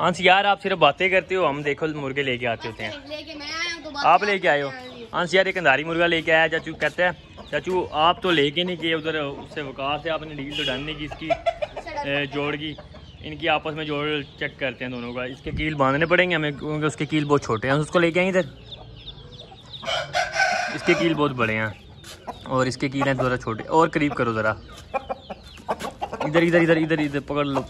अंश यार, आप सिर्फ़ बातें करते हो, हम देखो मुर्गे लेके आते होते हैं। आप लेके आए हो। अंश यार, एक अंधारी मुर्गा लेके आया, चाचू कहते हैं, चाचू, आप तो लेके नहीं गए उधर, उससे वकास से आपने डील तो डन नहीं की इसकी जोड़ की। इनकी आपस में जोड़ चेक करते हैं दोनों का। इसके कील बांधने पड़ेंगे हमें, क्योंकि उसके कील बहुत छोटे हैं। उसको लेके आए इधर? इसके कील बहुत बड़े हैं। और इसके कील हैं थोड़ा छोटे। और करीब करो ज़रा। इधर इधर इधर इधर इधर, पकड़ लो।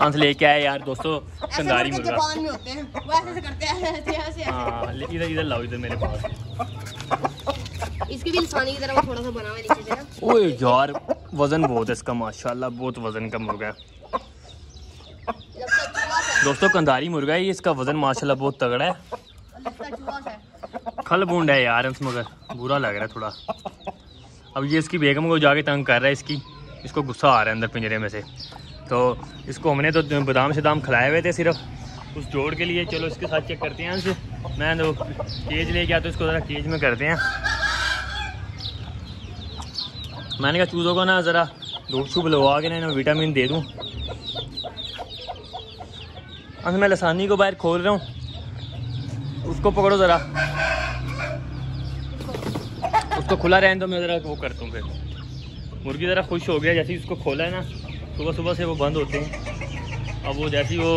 अंश लेके आए यार दोस्तों कंधारी मुर्गा। जापान में होते हैं। वो ऐसे ऐसे करते हैं ऐसे ऐसे। हाँ इधर इधर लाओ इधर मेरे पास। इसकी भी लसानी की तरह थोड़ा सा बना हुआ नीचे से ना। ओए यार वज़न बहुत है इसका माशाल्लाह बहुत वज़न का मुर्गा है। दोस्तों कंधारी मुर्गा है इसका वज़न माशाल्लाह बहुत तगड़ा है। खल बूंद है यार मगर बुरा लग रहा है थोड़ा। अब ये इसकी बेगम को जाके तंग कर रहा है इसकी इसको गुस्सा आ रहा है अंदर पिंजरे में से। तो इसको हमने तो बादाम शदाम खिलाए हुए थे सिर्फ़। उस जोड़ के लिए। चलो इसके साथ चेक करते हैं इनसे। मैं तो केज लेके आता इसको ज़रा केज में करते हैं। मैंने कहा, चूज़ों को ना ज़रा धूप छूप लगवा के ना विटामिन दे दूँ। अब मैं लसानी को बाहर खोल रहा हूँ। उसको पकड़ो ज़रा। उसको खुला रहने तो मैं ज़रा वो करता हूँ फिर। मुर्गी ज़रा खुश हो गया, जैसे उसको खोला है ना। सुबह सुबह से वो बंद होते हैं। अब वो जैसे वो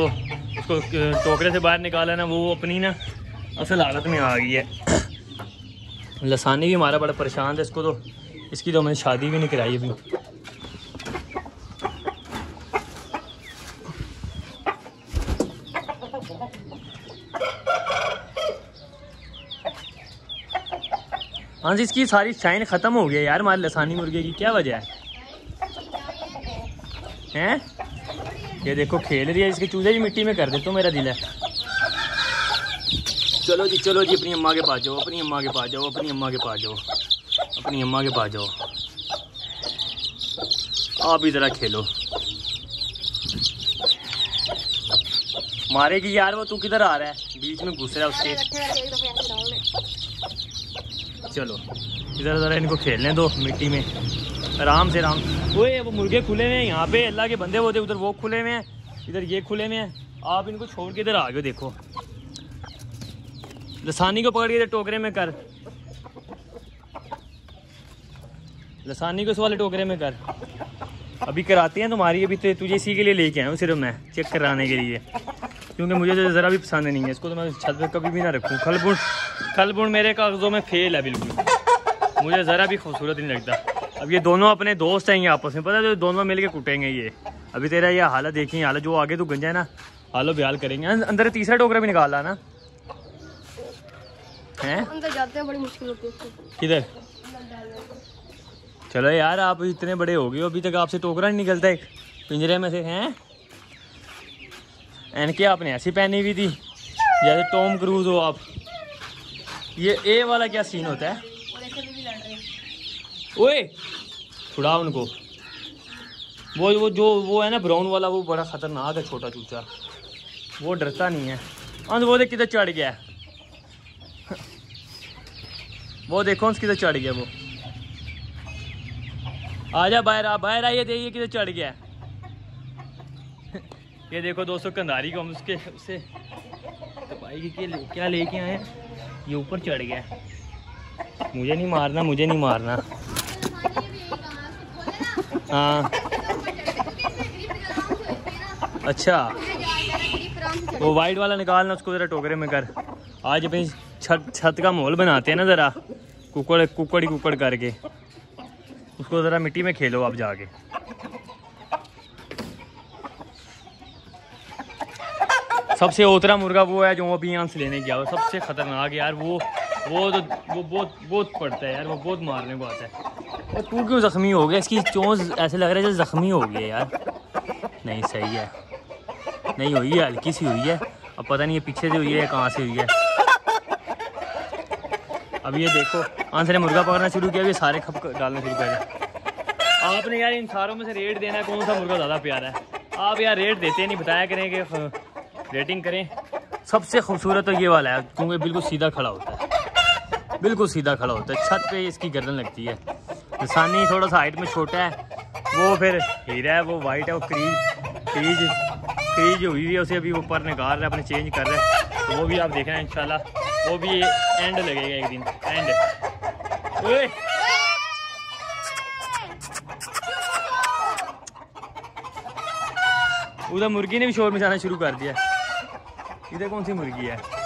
उसको टोकरे से बाहर निकाला ना, वो अपनी ना असल हालत में आ गई है। लसानी भी हमारा बड़ा परेशान था इसको तो। इसकी तो हमने शादी भी नहीं कराई अभी। हाँ जी, इसकी सारी शाइन ख़त्म हो गई यार हमारे लसानी मुर्गे की। क्या वजह है? हैं? ये देखो, खेल रही है इसके, चूजे भी मिट्टी में कर दे तो मेरा दिल है। चलो जी चलो जी, अपनी अम्मा के पास जाओ, अपनी अम्मा के पास जाओ, अपनी अम्मा के पास जाओ, अपनी अम्मा के पास जाओ। आप भी ज़रा खेलो। मारेगी यार वो, तू किधर आ रहा है? बीच में घुस रहा है उसके। चलो। इधर उधर इनको खेलने दो मिट्टी में। आराम से आराम। ओए वो मुर्गे खुले हुए हैं यहाँ पे। अल्लाह के बंदे होते उधर वो खुले हुए हैं, इधर ये खुले हुए हैं। आप इनको छोड़ के इधर आ गए, देखो। लसानी को पकड़ के इधर टोकरे में कर। लसानी को इस वाले टोकरे में कर। अभी कराते हैं तुम्हारी, अभी तो तुझे इसी के लिए लेके आया हूँ, सिर्फ़ मैं चेक कराने के लिए। क्योंकि मुझे तो ज़रा भी पसंद नहीं है, इसको तो मैं छत पर कभी भी ना रखूँ। खलबुण खलबुण मेरे कागज़ों में फेल है, बिल्कुल। मुझे ज़रा भी खूबसूरत नहीं लगता। अब ये दोनों अपने दोस्त हैं ये आपस में। पता है तो दोनों मिल के कुटेंगे ये। अभी तेरा ये हालत देखी हालत जो आगे तो गंजा है ना हालो बयाल करेंगे। अं- अंदर तीसरा टोकरा भी निकाला ना। हैं? अंदर जाते हैं बड़ी मुश्किल होती है। किधर? चलो यार आप इतने बड़े हो गए हो अभी तक आपसे टोकरा नहीं निकलता एक। पिंजरे में से हैं? एनके आपने ऐसी पहनी हुई थी जैसे टॉम क्रूज हो आप। ये ए वाला क्या सीन होता है और ऐसे भी लड़ रहे हैं ओए, छुड़ा उनको। वो वो जो, वो है ना ब्राउन वाला, वो बड़ा खतरनाक है, छोटा चूचा। वो डरता नहीं है। अंत वो देख किधर चढ़ गया। वो देखो उस किधर चढ़ गया वो। आ जा बाहर आ, बाहर आइए, देखिए किधर चढ़ गया। ये देखो दोस्तों, कंधारी को हम उसके उससे तो भाई की ले- क्या लेके आए ये ऊपर चढ़ गया। मुझे नहीं मारना, मुझे नहीं मारना। हाँ। अच्छा। वो वाइट वाला निकालना, उसको ज़रा टोकरे में कर। आज अपनी छत छत का माहौल बनाते हैं ना ज़रा। कुकड़, कुकड़ी कुकड़ करके। उसको ज़रा मिट्टी में खेलो आप जाके। सबसे ओतरा मुर्गा वो है जो अभी यहाँ से लेने गया सबसे खतरनाक यार, वो वो तो वो बहुत बहुत पड़ता है यार, वो बहुत मारने को आता है। तू क्यों ज़ख्मी हो गया? इसकी चोंच ऐसे लग रहा है जैसे ज़ख्मी हो गया यार। नहीं, सही है। नहीं, हुई है, हल्की सी हुई है। अब पता नहीं ये पीछे से हुई है कहाँ से हुई है। अब ये देखो आंसर ने मुर्गा पकड़ना शुरू किया ये सारे खप डालना शुरू कर आपने यार इन सारों में से रेट देना है, कौन सा मुर्गा ज़्यादा प्यारा है? आप यार रेट देते नहीं, बताया करें कि रेटिंग करें। सबसे खूबसूरत तो ये वाला है, क्योंकि बिल्कुल सीधा खड़ा होता है। बिल्कुल सीधा खड़ा होता है, छत पे इसकी गर्दन लगती है। निशानी थोड़ा सा हाइट में छोटा है। वो फिर हीरा है, वो वाइट है, वो क्रीज क्रीज बकरी जो हुई हुई है, उसे अभी ऊपर निकाल रहे हैं, अपने चेंज कर रहे हैं। तो वो भी आप देख रहे हैं, इंशाल्लाह। वो भी एंड लगेगा एक दिन एंड उधर मुर्गी ने भी शोर मचाना शुरू कर दिया। इधर कौन सी मुर्गी है?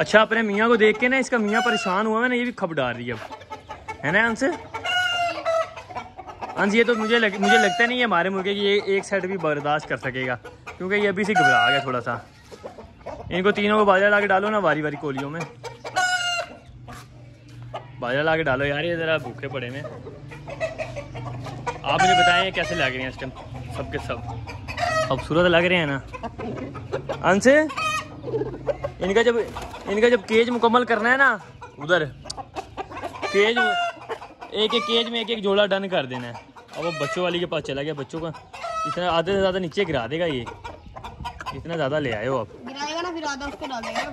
अच्छा अपने मियाँ को देख के ना इसका मियाँ परेशान हुआ है ना ये भी खप डाल रही है अब। है ना अंश? अंश ये तो मुझे लग, मुझे लगता नहीं है हमारे मुर्गे की ये एक साइड भी बर्दाश्त कर सकेगा क्योंकि ये अभी से घबरा गया थोड़ा सा इनको तीनों को बाज़ार ला के डालो ना बारी बारी कोलियों में। बाज़ार ला के डालो यार ये ज़रा भूखे पड़े में आप मुझे बताएँ कैसे लग रहे हैं इस टाइम सबके सब। खूबसूरत लग रहे हैं ना। अंश? इनका जब इनका जब केज मुकम्मल करना है ना उधर। केज एक एक केज में एक एक जोड़ा डन कर देना है। अब वो बच्चों वाली के पास चला गया बच्चों का इतना आधे से ज़्यादा नीचे गिरा देगा ये। इतना ज़्यादा ले आए हो आप। ना फिर आधा उसको डाल देगा।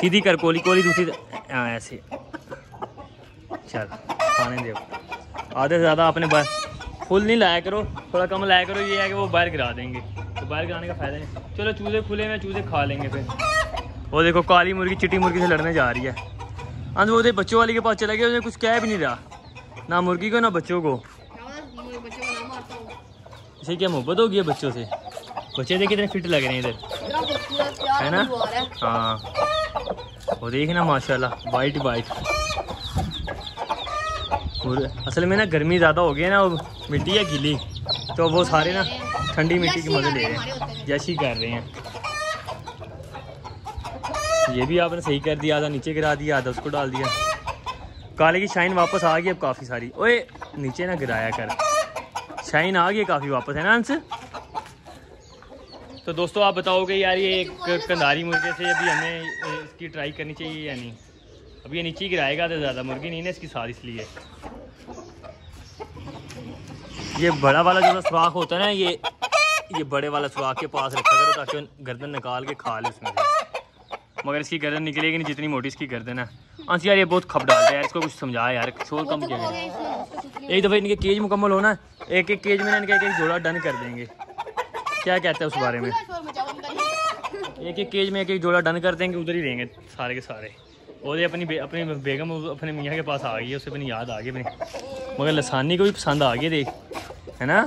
सीधी कर कोली कोली दूसरी हाँ ऐसे। चल खाने दे। आधे से ज़्यादा अपने बाहर फुल नहीं लाया करो थोड़ा कम लाया करो ये है कि वो बाहर गिरा देंगे। तो बाहर गिराने का फ़ायदा नहीं। चलो चूज़े खुले, में चूज़े खा लेंगे फिर। वो देखो, काली मुर्गी चिट्टी मुर्गी से लड़ने जा रही है। अंत वो बच्चों वाली के पास चला गया, उसने कुछ कह भी नहीं रहा। ना मुर्गी को, ना बच्चों को। इसे क्या मोहब्बत होगी है बच्चों से? बच्चे देख कितने फिट लग रहे हैं इधर। है ना? है। वो देखना माशाल्लाह वाइट वाइट असल में ना, गर्मी ज़्यादा हो गई है ना मिट्टी है गीली। तो वो सारे ना, ठंडी मिट्टी के मज़े ले रहे हैं। जैसी कर रहे हैं। ये भी आपने सही कर दिया, आधा नीचे गिरा दिया, आधा उसको डाल दिया। काले की शाइन वापस आ गई अब काफ़ी सारी। ओए, नीचे ना गिराया कर। शाइन आ गई काफ़ी वापस, है ना अंश तो दोस्तों, आप बताओगे यार, ये एक कंधारी मुर्गे से अभी हमें इसकी ट्राई करनी चाहिए या नहीं? अभी ये नीचे गिराएगा तो ज़्यादा मुर्गी नहीं ना इसकी सार इसलिए। ये बड़ा वाला जो सुराख होता है ना, ये ये बड़े वाला सुराख के पास रखा करो ताकि गर्दन निकाल के खा ले उसमें मगर इसकी गर्दन निकलेगी नहीं जितनी मोटी इसकी गर्दन है। हाँ यार ये बहुत खप डालता है यार इसको कुछ समझा यार शोर कम किया करें। एक दफ़ा इनके केज मुकम्मल होना एक एक केज में ना इनका एक एक जोड़ा डन कर देंगे। क्या कहते हैं उस बारे में। एक एक केज में एक एक जोड़ा डन कर देंगे उधर ही रहेंगे सारे के सारे। और ये अपनी बे, अपनी बेगम अपने मियाँ के पास आ गई है उसे अपनी याद आ गई अपनी। मगर लसानी को भी पसंद आ गई देख। है ना?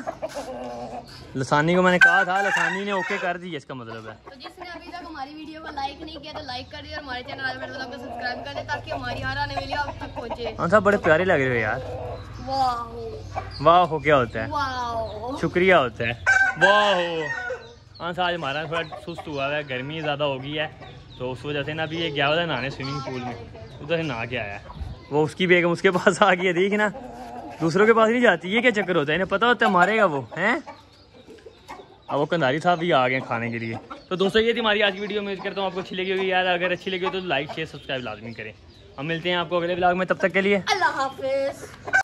लसानी को मैंने कहा था लसानी ने ओके कर दी इसका मतलब है। तो जिसने अभी तक हमारी वीडियो को लाइक नहीं किया तो लाइक कर दिया और हमारे चैनल को सब्सक्राइब कर दे ताकि हमारी हर आने वाली आप तक पहुँचे। हाँ साहब बड़े प्यारे लग रहे हो यार। वाह वाह हो क्या होता है। वाह शुक्रिया होता है। वाह। हो हाँ साहब आज हमारा थोड़ा सुस्त हुआ है गर्मी ज़्यादा हो गई है तो उस वजह से ना अभी ये गया हुआ था नहाने स्विमिंग पूल में। उधर से नहा के आया है। वो उसकी बेगम उसके पास आ गई है देख ना। दूसरों के पास नहीं जाती ये क्या चक्कर होता है? इन्हें पता होता है मारेगा वो हैं? अब वो कंधारी साहब भी आ गए खाने के लिए। तो दोस्तों, ये थी हमारी आज की वीडियो। उम्मीद करता हूँ आपको अच्छी लगी होगी। यार, अगर अच्छी लगी हो तो लाइक शेयर सब्सक्राइब लाजमी करें। हम मिलते हैं आपको अगले ब्लॉग में। तब तक के लिए अल्लाह हाफिज।